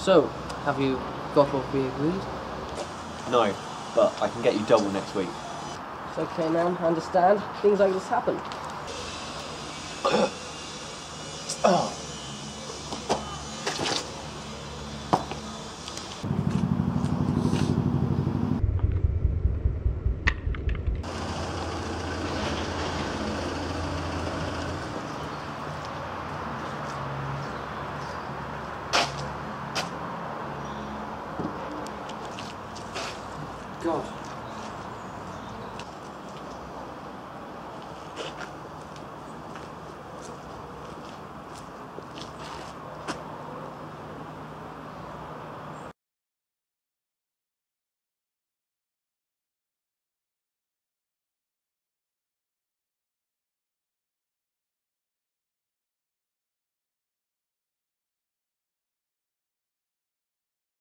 So, have you got what we agreed? No, but I can get you double next week. It's okay, man. I understand. Things like this happen. Oh. God.